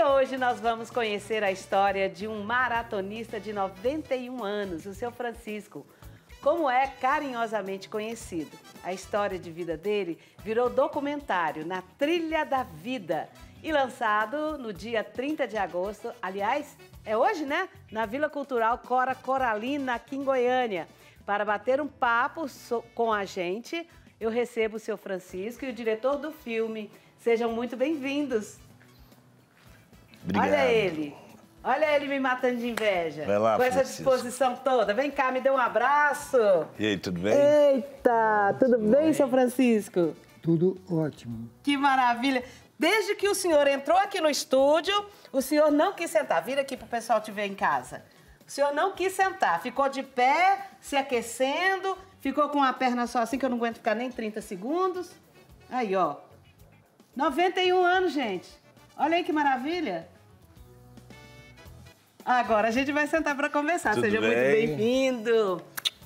E hoje nós vamos conhecer a história de um maratonista de 91 anos, o seu Francisco. Como é carinhosamente conhecido. A história de vida dele virou documentário na Trilha da Vida e lançado no dia 30 de agosto. Aliás, é hoje, né? Na Vila Cultural Cora Coralina, aqui em Goiânia. Para bater um papo com a gente, eu recebo o seu Francisco e o diretor do filme. Sejam muito bem-vindos. Olha ele. Olha ele me matando de inveja. Vai lá, Com essa Francisco. disposição toda. Vem cá, me dê um abraço. E aí, tudo bem? Eita, tudo bem, seu Francisco? Tudo ótimo. Que maravilha. Desde que o senhor entrou aqui no estúdio, o senhor não quis sentar. Vira aqui para o pessoal te ver em casa. O senhor não quis sentar. Ficou de pé, se aquecendo, ficou com a perna só assim, que eu não aguento ficar nem 30 segundos. Aí, ó. 91 anos, gente. Olha aí que maravilha. Agora a gente vai sentar para conversar. Tudo Seja muito bem? bem-vindo.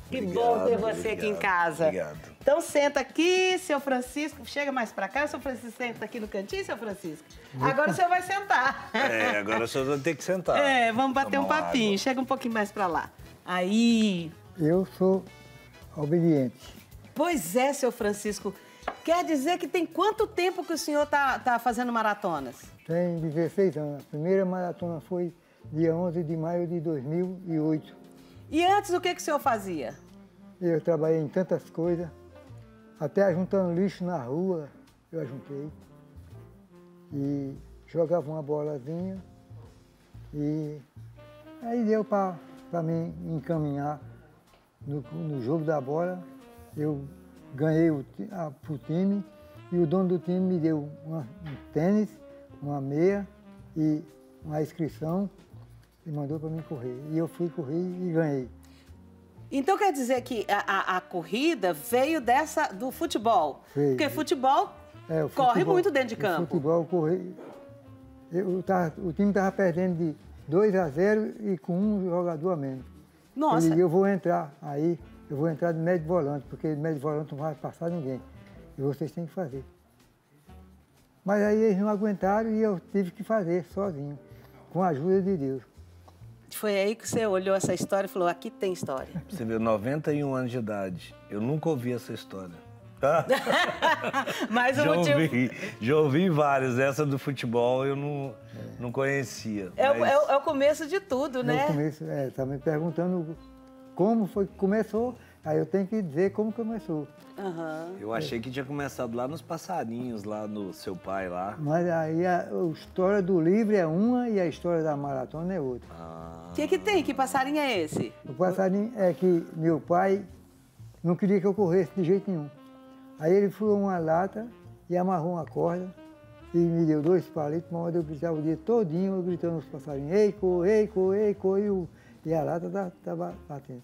Que bom Obrigado, ter você aqui em obrigado, casa. obrigado. Então senta aqui, seu Francisco. Chega mais pra cá. Seu Francisco senta aqui no cantinho, seu Francisco. Agora o senhor vai sentar. É, agora o senhor vai ter que sentar. É, vamos bater um Tomar uma papinho. água. Chega um pouquinho mais pra lá. Aí. Eu sou obediente. Pois é, seu Francisco. Quer dizer que tem quanto tempo que o senhor tá, tá fazendo maratonas? Tem 16 anos. A primeira maratona foi dia 11 de maio de 2008. E antes o que, que o senhor fazia? Eu trabalhei em tantas coisas, até juntando lixo na rua, eu ajuntei. E jogava uma bolazinha e aí deu para mim encaminhar no, no jogo da bola. Eu ganhei o, a, pro time e o dono do time me deu uma- um tênis, uma meia e uma inscrição e mandou para mim correr. E eu fui correr e ganhei. Então quer dizer que a, a- a corrida veio dessa do futebol? Veio. Porque futebol É, o corre futebol- muito dentro de campo. futebol corre. eu tava- o time estava perdendo de 2 a 0 e com um jogador a menos. Nossa. Digo, eu vou entrar aí, eu vou entrar de médio volante, porque de médio volante não vai passar ninguém. E vocês têm que fazer. Mas aí eles não aguentaram e eu tive que fazer sozinho, com a ajuda de Deus. Foi aí que você olhou essa história e falou: aqui tem história. Você vê, 91 anos de idade. Eu nunca ouvi essa história. Mas o já, motivo. ouvi, já ouvi várias. Essa do futebol eu não, não conhecia. É, o- mas é o- é o começo de tudo, No né? começo, é, tá me perguntando como foi que começou, aí eu tenho que dizer como começou. Aham. Eu achei que tinha começado lá nos passarinhos, lá no seu pai lá. Mas aí a, a história do livro é uma e a história da maratona é outra. Ah, O que, que tem? Que passarinho é esse? O passarinho é que meu pai não queria que eu corresse de jeito nenhum. Aí ele furou uma lata e amarrou uma corda e me deu dois palitos, mas eu gritava o dia todinho, eu gritando os passarinhos, ei, co, ei, co, ei, co, e, o- e a lata estava batendo.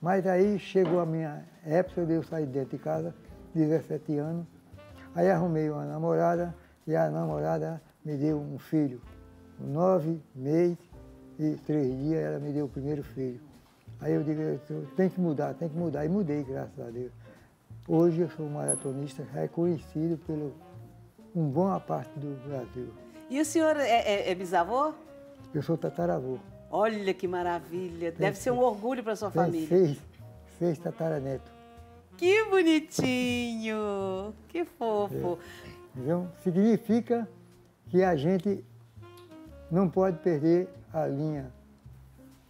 Mas aí chegou a minha época de eu sair de dentro de casa, 17 anos. Aí arrumei uma namorada e a namorada me deu um filho. Nove meses e três dias ela me deu o primeiro filho. Aí eu digo, tem que mudar, tem que mudar. E mudei, graças a Deus. Hoje eu sou maratonista reconhecido pelo um boa parte do Brasil. E o senhor é, é- é bisavô? Eu sou tataravô. Olha que maravilha. Deve ser um orgulho para sua Tenho família. seis, seis tataranetos. Que bonitinho. Que fofo. Então, significa que a gente não pode perder a linha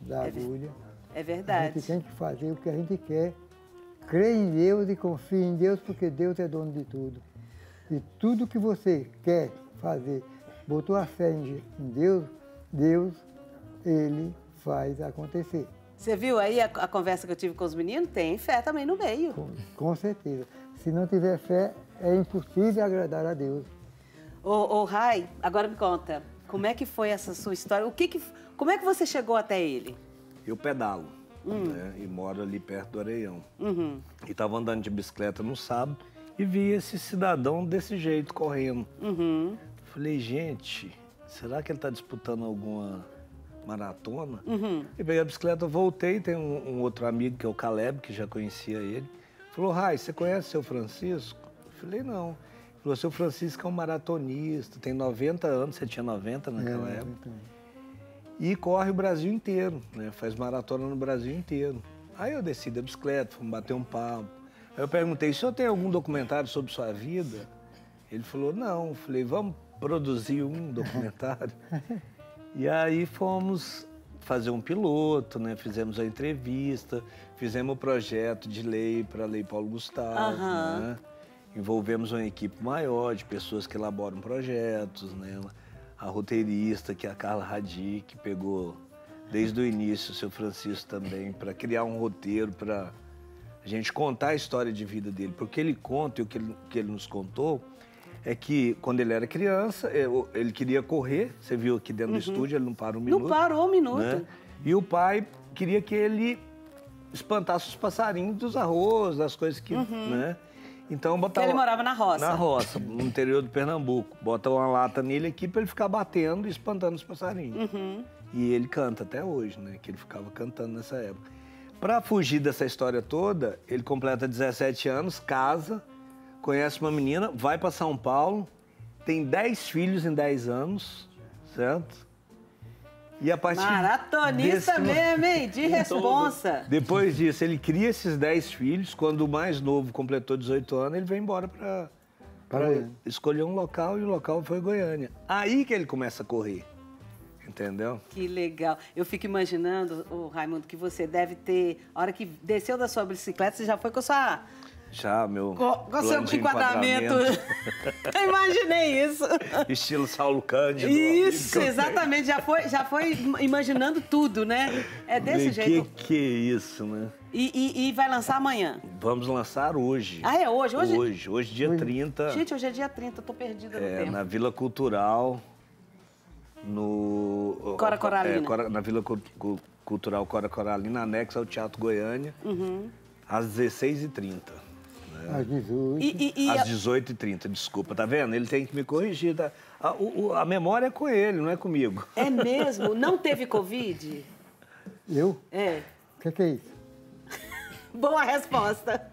da É agulha. É A verdade. gente tem que fazer o que a gente quer. Crê em Deus e confie em Deus, porque Deus é dono de tudo. E tudo que você quer fazer, botou a fé em Deus, Deus, Ele faz acontecer. Você viu aí a, a conversa que eu tive com os meninos? Tem fé também no meio. Com, com certeza. Se não tiver fé, é impossível agradar a Deus. Ô, ô Rai, agora me conta. Como é que foi essa sua história? O que que, como é que você chegou até ele? eu pedalo, né? E moro ali perto do Areião. Uhum. E tava andando de bicicleta no sábado e vi esse cidadão desse jeito, correndo. Uhum. Falei, gente, será que ele está disputando alguma maratona? Uhum. E peguei a bicicleta, voltei, tem um, um outro amigo que é o Caleb, que já conhecia ele. Falou, Rai, você conhece o seu Francisco? Eu falei, não. Falou, seu Francisco é um maratonista, tem 90 anos, você tinha 90 naquela É, época. E corre o Brasil inteiro, né? Faz maratona no Brasil inteiro. Aí eu desci da bicicleta, fomos bater um papo. Aí eu perguntei, o senhor tem algum documentário sobre sua vida? Ele falou, não. Eu falei, vamos produzir um documentário? e aí fomos fazer um piloto, né? Fizemos a entrevista, fizemos o projeto de lei para a Lei Paulo Gustavo, Aham. né? Envolvemos uma equipe maior de pessoas que elaboram projetos, né? A roteirista, que é a Carla Radi, que pegou desde o início o seu Francisco também, para criar um roteiro para a gente contar a história de vida dele. Porque ele conta e o que ele, que ele nos contou é que quando ele era criança, eu- ele queria correr, você viu aqui dentro do estúdio, ele não para um minuto. Uhum. Não parou um minuto. né? E o pai queria que ele espantasse os passarinhos dos arroz, das coisas que, né? Então botava Uhum. ele morava na roça. na roça, no interior do Pernambuco. Bota uma lata nele aqui para ele ficar batendo e espantando os passarinhos. Uhum. E ele canta até hoje, né? Que ele ficava cantando nessa época. Para fugir dessa história toda, ele completa 17 anos, casa, conhece uma menina, vai para São Paulo, tem 10 filhos em 10 anos, certo? E a partir Maratonista desse- mesmo, hein? De responsa. Depois disso, ele cria esses 10 filhos. Quando o mais novo completou 18 anos, ele vem embora para escolher um local e o local foi Goiânia. Aí que ele começa a correr. Entendeu? Que legal. Eu fico imaginando, ô, Raimundo, que você deve ter, a hora que desceu da sua bicicleta, você já foi com a sua. Já, meu. Com, o seu de enquadramento. Eu imaginei isso. Estilo Saulo Cândido. Isso, exatamente. Já foi, já foi imaginando tudo, né? É desse Falei, jeito. Que que é isso, né? E, e- e vai lançar amanhã. Vamos lançar hoje. Ah, é hoje? Hoje? Hoje, hoje dia 30. Gente, hoje é dia 30, eu tô perdida no é, tempo. na Vila Cultural, no... Cora Coralina. É, Cora- na Vila Cu- Cu- Cultural Cora Coralina, anexo ao Teatro Goiânia, Uhum. às 16h30. Às 18. E, e- e- Às 18h30, desculpa, tá vendo? Ele tem que me corrigir. Tá? A, o- o- a memória é com ele, não é comigo. é mesmo? Não teve Covid? Eu? É. O que, que é isso? Boa resposta.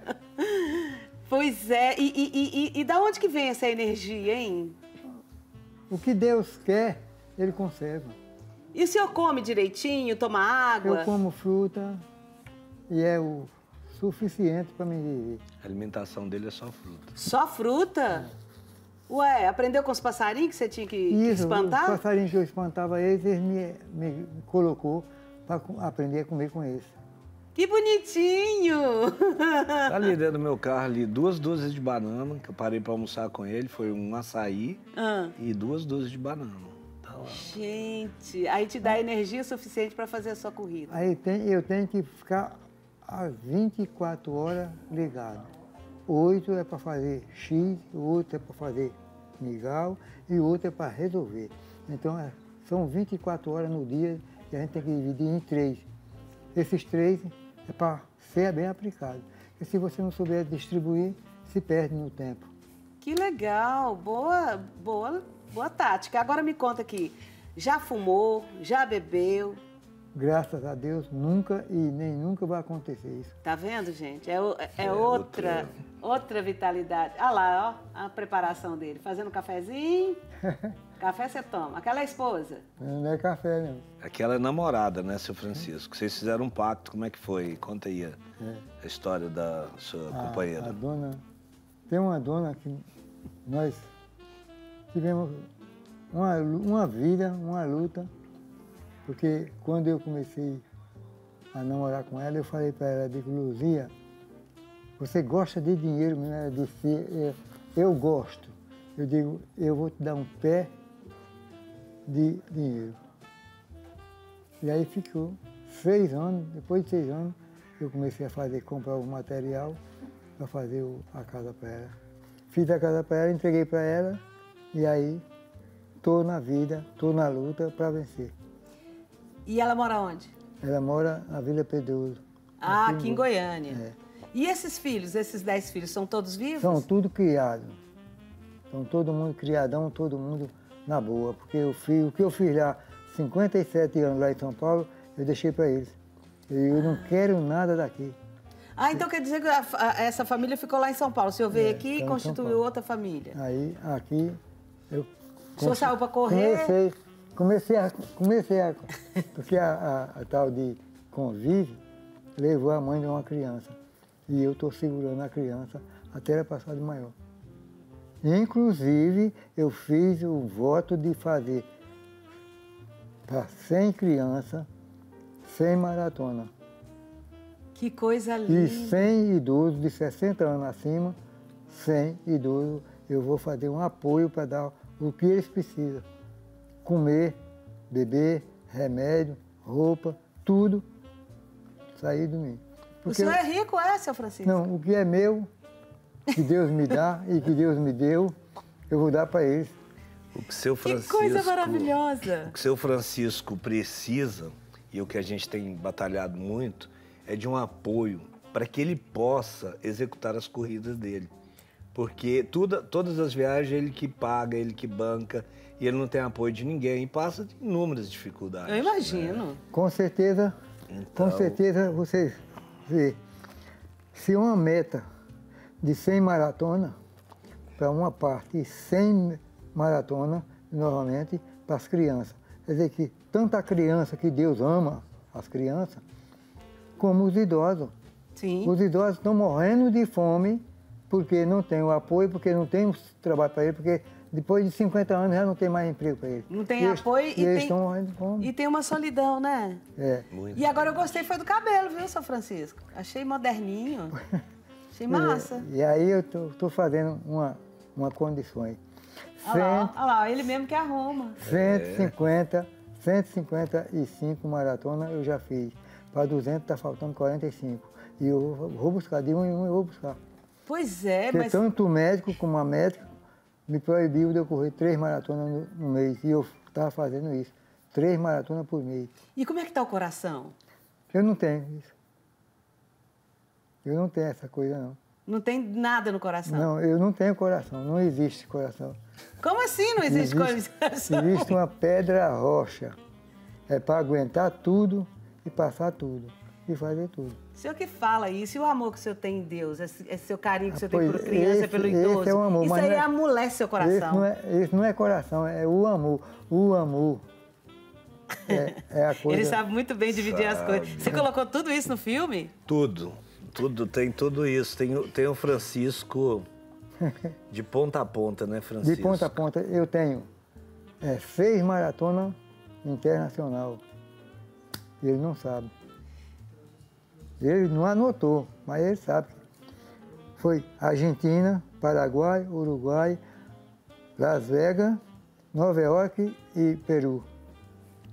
Pois é. E, e, e, e- e da onde que vem essa energia, hein? O que Deus quer, Ele conserva. E o senhor come direitinho, toma água? Eu como fruta e é o suficiente para me viver. A alimentação dele é só fruta. Só fruta? Ué, aprendeu com os passarinhos que você tinha que, que Isso, espantar? os passarinhos que eu espantava eles, ele me, me colocou para aprender a comer com eles. Que bonitinho! Tá ali dentro do meu carro ali, duas dúzias de banana, que eu parei pra almoçar com ele, foi um açaí Ah, e duas dúzias de banana. Tá lá. gente, aí te dá energia suficiente para fazer a sua corrida. Aí tem- eu tenho que ficar às 24 horas ligado. Oito é para fazer X, outro é para fazer migal e outro é para resolver. Então é- são 24 horas no dia e a gente tem que dividir em três. Esses três é para ser bem aplicado. Porque se você não souber distribuir, se perde no tempo. Que legal, boa, boa, boa tática. Agora me conta aqui, já fumou, já bebeu, Graças a Deus, nunca e nem nunca vai acontecer isso. tá vendo, gente? É, o- é É, outra, outra- outra vitalidade. Olha lá, ó, a preparação dele, fazendo um cafezinho. Café você toma. Aquela é a esposa. Não é café, não. Aquela é namorada, né, seu Francisco? Vocês fizeram um pacto, como é que foi? Conta aí a, É. a história da sua A- companheira. A, dona. Tem uma dona que nós tivemos uma, uma vida, uma luta, porque quando eu comecei a namorar com ela, eu falei para ela, digo, Luzia, você gosta de dinheiro mesmo? Ela disse, "É, eu gosto. Eu digo, eu vou te dar um pé de dinheiro. E aí ficou seis anos, depois de seis anos, eu comecei a fazer, comprar o material para fazer a casa para ela. Fiz a casa para ela, entreguei para ela e aí estou na vida, estou na luta para vencer. E ela mora onde? Ela mora na Vila Pedroso. Ah, aqui em Goiânia. É. E esses filhos, esses dez filhos, são todos vivos? São tudo criados. São todo mundo criadão, todo mundo na boa. Porque eu fiz, o que eu fiz lá, 57 anos lá em São Paulo, eu deixei para eles. Eu não quero nada daqui. Ah, então quer dizer que a- a- essa família ficou lá em São Paulo. O senhor veio É, aqui e constituiu outra família. Aí, aqui, eu... O senhor saiu para correr? Comecei, comecei a... Comecei a porque a, a- a tal de convívio levou a mãe de uma criança. E eu estou segurando a criança até ela passar de maior. Inclusive, eu fiz o voto de fazer para 100 crianças, 100 maratona. Que coisa E linda. 100 idosos de 60 anos acima, 100 idosos, eu vou fazer um apoio para dar o que eles precisam. Comer, beber, remédio, roupa, tudo sair de mim. O senhor é rico, é, seu Francisco? Não, o que é meu, que Deus me dá e que Deus me deu, eu vou dar para eles. O que seu Que Francisco, coisa O maravilhosa. que seu Francisco precisa, e o que a gente tem batalhado muito, é de um apoio para que ele possa executar as corridas dele. Porque tudo, todas as viagens ele que paga, ele que banca, e ele não tem apoio de ninguém, e passa de inúmeras dificuldades. Eu imagino. Com certeza, Então- com certeza você vê, se uma meta de 100 maratona para uma parte e 100 maratona, normalmente, para as crianças. Quer dizer que tanto a criança que Deus ama, as crianças, como os idosos. Sim. Os idosos estão morrendo de fome porque não tem o apoio, porque não tem o trabalho para eles, porque depois de 50 anos já não tem mais emprego para eles. Não tem E eles- apoio e e eles tem- estão morrendo de fome. E tem uma solidão, né? É. Muito. E agora eu gostei foi do cabelo, viu, seu Francisco? Achei moderninho. Achei massa. E aí eu tô, fazendo uma, uma condições. Olha lá, olha lá, ele mesmo que arruma. 150, 155 maratona eu já fiz. Para 200 está faltando 45. E eu vou buscar, de um em um eu vou buscar. Pois é, Porque mas tanto o médico como a médica me proibiu de eu correr três maratonas no, no mês. E eu estava fazendo isso. Três maratonas por mês. e como é que tá o coração? Eu não tenho isso. Eu não tenho essa coisa, não. Não tem nada no coração? Não, eu não tenho coração. Não existe coração. Como assim não existe, coração? existe uma pedra rocha. É para aguentar tudo e passar tudo. E fazer tudo. O senhor que fala isso, e o amor que o senhor tem em Deus, esse, esse seu carinho que o senhor tem Pois, por criança, esse- pelo esse idoso, é o amor, isso aí é- amolece seu Esse coração. não, é, esse não é coração, é o amor. O amor é, é a coisa. Ele sabe muito bem dividir as Sabe. coisas. Você colocou tudo isso no filme? Tudo, tudo, tem tudo isso. Tem, o- tem o Francisco de ponta a ponta, né, Francisco? De ponta a ponta, eu tenho é, seis maratonas internacional. Ele não sabe. Ele não anotou, mas ele sabe. Foi Argentina, Paraguai, Uruguai, Las Vegas, Nova York e Peru.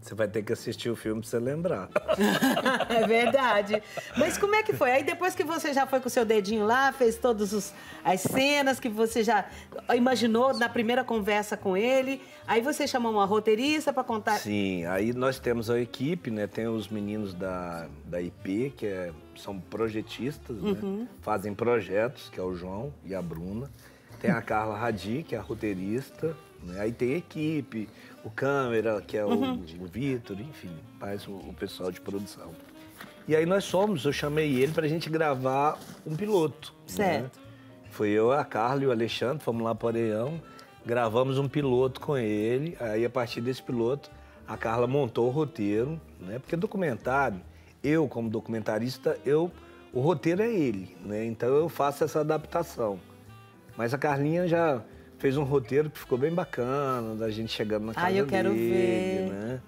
Você vai ter que assistir o filme pra você lembrar. É verdade. Mas como é que foi? Aí depois que você já foi com o seu dedinho lá, fez todas as cenas que você já imaginou na primeira conversa com ele, aí você chamou uma roteirista para contar. Sim, aí nós temos a equipe, né? Tem os meninos da, da IP, que é- são projetistas, né? Fazem projetos, que é o João e a Bruna. Tem a Carla Radi, que é a roteirista. Né? Aí tem a equipe, o câmera, que é o, o Vitor, enfim, faz o, o pessoal de produção. E aí nós fomos, eu chamei ele pra gente gravar um piloto. né? Certo. Foi eu, a Carla e o Alexandre, fomos lá para o Areião, gravamos um piloto com ele. Aí, a partir desse piloto, a Carla montou o roteiro, né? Porque documentário, eu como documentarista, eu, o roteiro é ele, né? Então eu faço essa adaptação. Mas a Carlinha já fez um roteiro que ficou bem bacana, da gente chegando na casa Ah, eu quero dele, ver. né?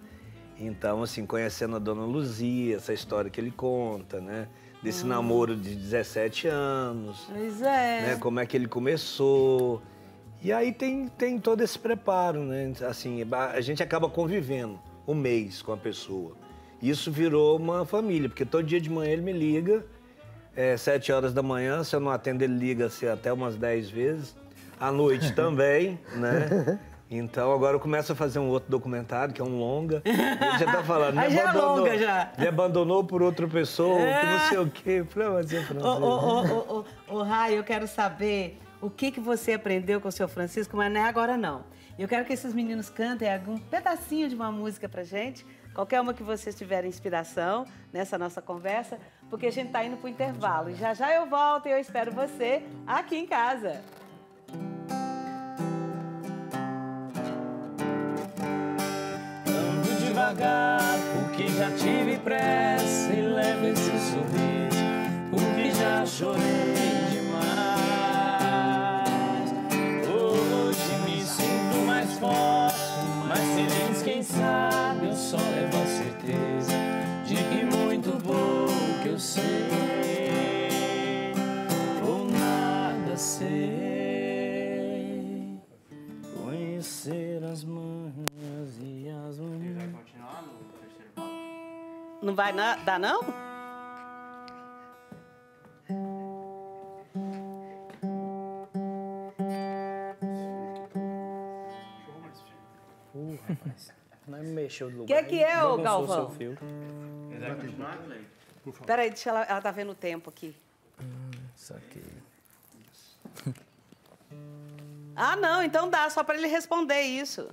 Então, assim, conhecendo a Dona Luzia, essa história que ele conta, né? Desse Hum. namoro de 17 anos Pois é. né? Como é que ele começou. E aí tem, tem todo esse preparo, né? Assim, a gente acaba convivendo um mês com a pessoa. Isso virou uma família, porque todo dia de manhã ele me liga, é, sete horas da manhã, se eu não atendo, ele liga assim, até umas dez vezes. À noite também, né? Então agora eu começo a fazer um outro documentário, que é um longa. Ele já tá falando, me Aí já é abandonou, longa, já. me abandonou por outra pessoa, que não sei o quê. Eu falei, "Ah, mas é francês, ô, né?" ô, ô, ô, ô, Rai, eu quero saber o que, que você aprendeu com o seu Francisco, mas não é agora não. Eu quero que esses meninos cantem algum pedacinho de uma música pra gente, qualquer uma que vocês tiverem inspiração nessa nossa conversa, porque a gente tá indo pro intervalo. E já já eu volto e eu espero você aqui em casa. Devagar, porque já tive pressa e levo esse sorriso, porque já chorei demais. Hoje me sinto mais forte, Não vai na- dar, não? Não me mexeu do O que, que é, ô Galvão? fio. Peraí, deixa ela. Ela tá vendo o tempo aqui. Isso aqui. Ah, não, então dá, só para ele responder isso.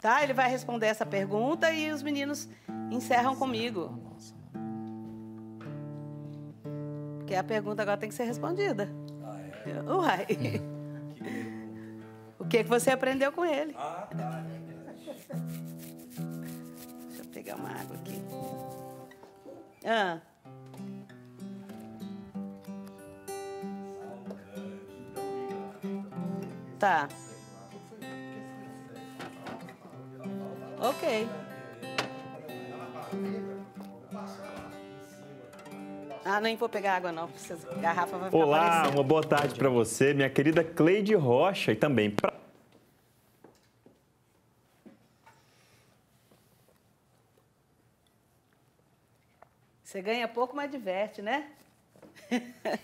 Tá? Ele vai responder essa pergunta e os meninos encerram comigo. Porque a pergunta agora tem que ser respondida. Uai. O que, que você aprendeu com ele? Deixa eu pegar uma água aqui. Ah. Tá. Ok. Ah, nem vou pegar água não, porque essa garrafa vai ficar Olá, parecendo. uma boa tarde para você, minha querida Cleide Rocha e também pra... Você ganha pouco, mas diverte, né?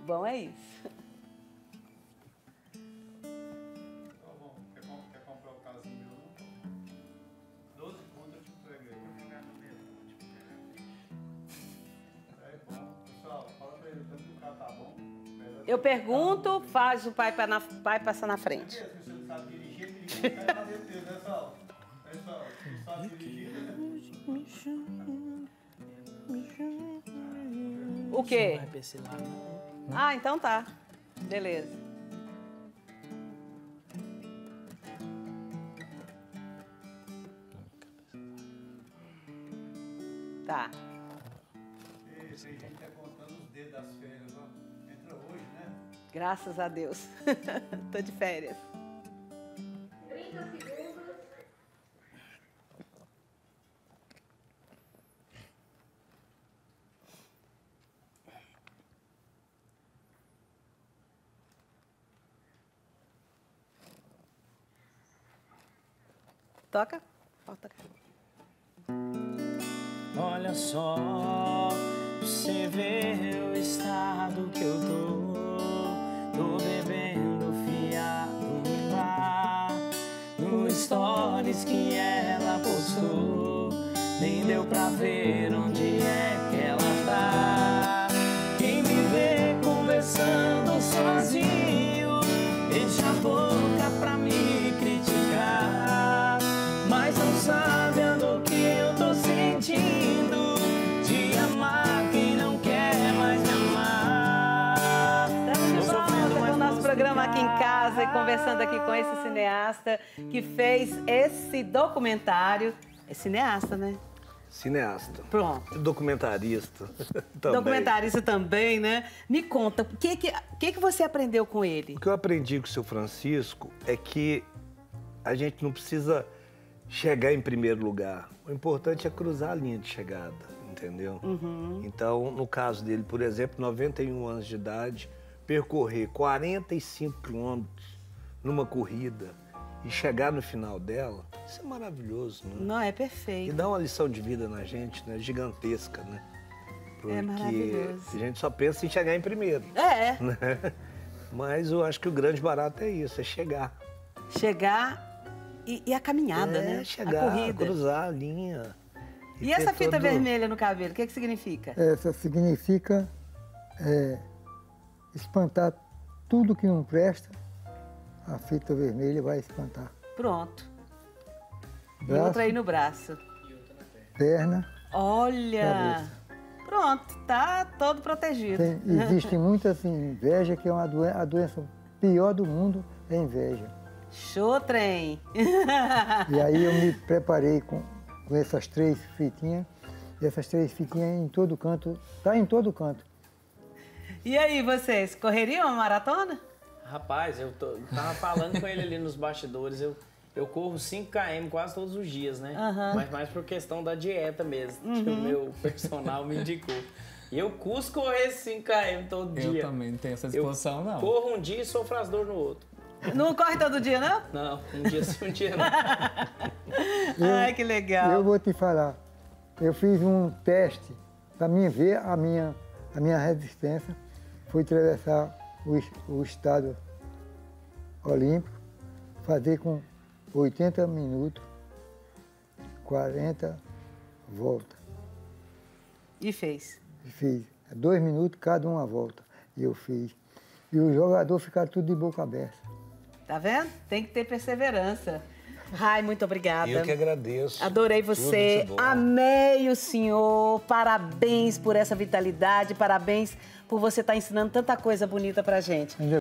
Bom, é isso. Eu pergunto, faz o pai, na, pai passar na frente. O quê? Ah, então tá. Beleza. Tá. Tem gente tá contando os dedos das férias, Graças a Deus. Tô de férias. Toca. Falta. Olha só, você vê o estado que eu. Tô que ela postou. Nem deu pra ver onde é que ela tá. Quem me vê conversando sozinho, deixa a boca pra me criticar. Mas não sabe conversando aqui com esse cineasta que fez esse documentário. É cineasta, né? Cineasta. Pronto. Documentarista. também. Documentarista também, né? Me conta, o que que, que que você aprendeu com ele? O que eu aprendi com o seu Francisco é que a gente não precisa chegar em primeiro lugar. O importante é cruzar a linha de chegada, entendeu? Então, no caso dele, por exemplo, 91 anos de idade, percorrer 45 quilômetros numa corrida e chegar no final dela, isso é maravilhoso, né? Não, é E perfeito. dá uma lição de vida na gente, né? Gigantesca, né? Porque maravilhoso. a gente só pensa em chegar em primeiro, É, né? Mas eu acho que o grande barato é isso, é chegar. chegar e, e a caminhada, é, né? chegar, a corrida. cruzar a linha. E essa ter fita todo- vermelha no cabelo, o que que significa? Essa significa é, espantar tudo que não presta. A fita vermelha vai espantar. Pronto. E Braço, outra aí no braço. perna. Olha! Cabeça. Pronto, tá todo protegido. Tem, existe muita assim, inveja, que é uma doen a doença pior do mundo, é inveja. Show, trem! E aí eu me preparei com, com essas três fitinhas. E essas três fitinhas em todo canto, tá em todo canto. e aí, vocês, correriam uma maratona? Rapaz, eu tô, tava falando com ele ali nos bastidores, eu, eu corro 5 km quase todos os dias, né? Aham. Mas mais por questão da dieta mesmo, que Uhum. o meu personal me indicou. E eu custo correr 5 km todo Eu dia. também não tenho essa Eu disposição, não. corro um dia e sofro as dores no outro. Não corre todo dia, não? Não, um dia sim, um dia não. Ai, que legal. Eu vou te falar, eu fiz um teste para mim ver a minha, a minha resistência. Fui atravessar o, o estado olímpico, fazer com 80 minutos, 40 voltas. E fez. E Fiz dois minutos cada uma volta. E eu fiz. E os jogadores ficaram tudo de boca aberta. Tá vendo? Tem que ter perseverança. Ai, muito obrigada. Eu que agradeço. Adorei Tudo você, amei o senhor, parabéns por essa vitalidade, parabéns por você estar ensinando tanta coisa bonita pra gente.